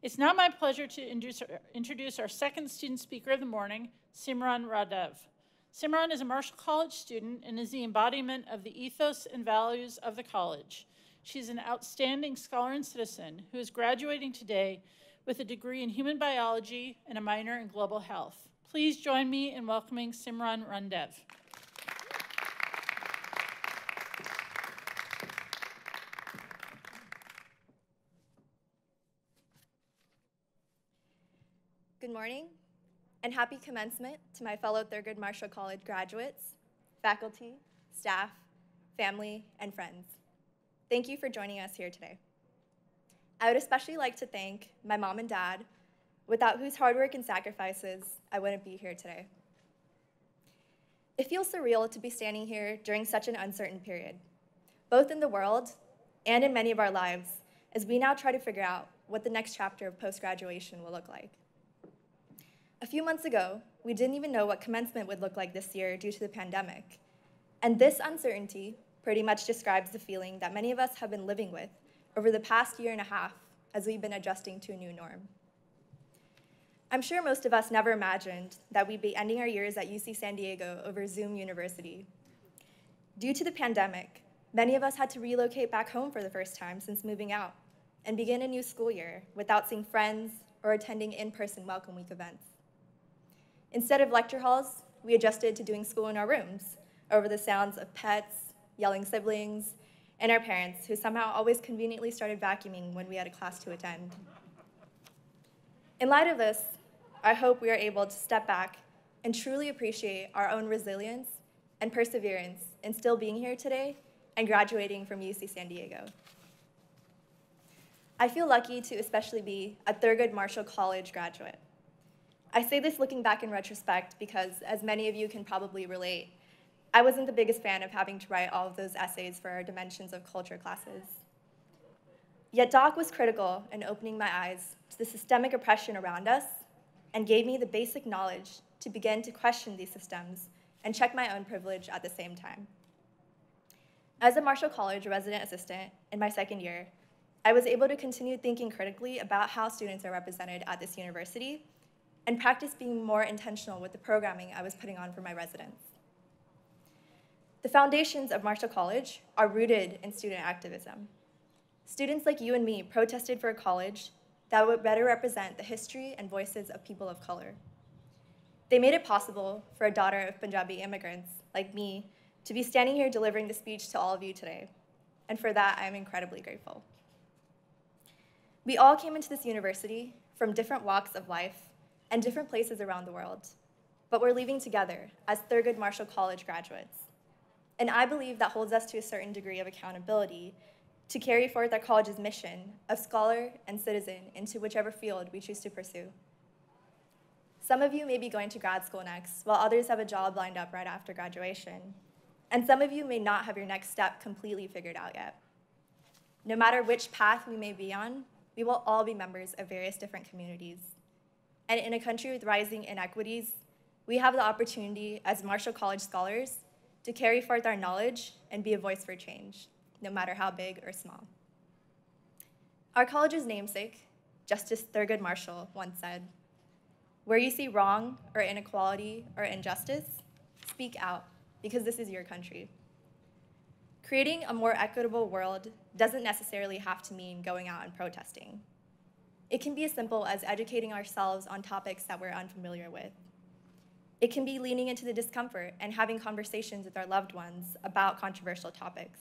It's now my pleasure to introduce our, second student speaker of the morning, Simran Randev. Simran is a Marshall College student and is the embodiment of the ethos and values of the college. She's an outstanding scholar and citizen who is graduating today with a degree in human biology and a minor in global health. Please join me in welcoming Simran Randev. Morning and happy commencement to my fellow Thurgood Marshall College graduates, faculty, staff, family, and friends. Thank you for joining us here today. I would especially like to thank my mom and dad, without whose hard work and sacrifices I wouldn't be here today. It feels surreal to be standing here during such an uncertain period, both in the world and in many of our lives, as we now try to figure out what the next chapter of post-graduation will look like. A few months ago, we didn't even know what commencement would look like this year due to the pandemic. And this uncertainty pretty much describes the feeling that many of us have been living with over the past year and a half as we've been adjusting to a new norm. I'm sure most of us never imagined that we'd be ending our years at UC San Diego over Zoom University. Due to the pandemic, many of us had to relocate back home for the first time since moving out and begin a new school year without seeing friends or attending in-person Welcome Week events. Instead of lecture halls, we adjusted to doing school in our rooms over the sounds of pets, yelling siblings, and our parents, who somehow always conveniently started vacuuming when we had a class to attend. In light of this, I hope we are able to step back and truly appreciate our own resilience and perseverance in still being here today and graduating from UC San Diego. I feel lucky to especially be a Thurgood Marshall College graduate. I say this looking back in retrospect because, as many of you can probably relate, I wasn't the biggest fan of having to write all of those essays for our Dimensions of Culture classes. Yet Doc was critical in opening my eyes to the systemic oppression around us and gave me the basic knowledge to begin to question these systems and check my own privilege at the same time. As a Marshall College resident assistant in my second year, I was able to continue thinking critically about how students are represented at this university and practice being more intentional with the programming I was putting on for my residents. The foundations of Marshall College are rooted in student activism. Students like you and me protested for a college that would better represent the history and voices of people of color. They made it possible for a daughter of Punjabi immigrants like me to be standing here delivering the speech to all of you today. And for that, I'm incredibly grateful. We all came into this university from different walks of life and different places around the world, but we're leaving together as Thurgood Marshall College graduates. And I believe that holds us to a certain degree of accountability to carry forth our college's mission of scholar and citizen into whichever field we choose to pursue. Some of you may be going to grad school next, while others have a job lined up right after graduation. And some of you may not have your next step completely figured out yet. No matter which path we may be on, we will all be members of various different communities. And in a country with rising inequities, we have the opportunity as Marshall College scholars to carry forth our knowledge and be a voice for change, no matter how big or small. Our college's namesake, Justice Thurgood Marshall, once said, Where you see wrong or inequality or injustice, speak out, because this is your country. Creating a more equitable world doesn't necessarily have to mean going out and protesting. It can be as simple as educating ourselves on topics that we're unfamiliar with. It can be leaning into the discomfort and having conversations with our loved ones about controversial topics.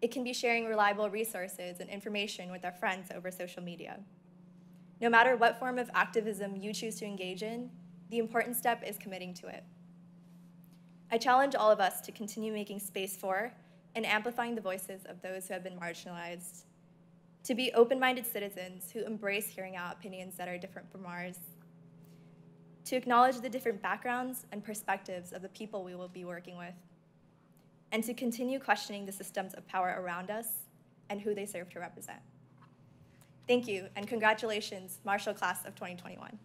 It can be sharing reliable resources and information with our friends over social media. No matter what form of activism you choose to engage in, the important step is committing to it. I challenge all of us to continue making space for and amplifying the voices of those who have been marginalized to be open-minded citizens who embrace hearing out opinions that are different from ours, to acknowledge the different backgrounds and perspectives of the people we will be working with, and to continue questioning the systems of power around us and who they serve to represent. Thank you, and congratulations, Marshall Class of 2021.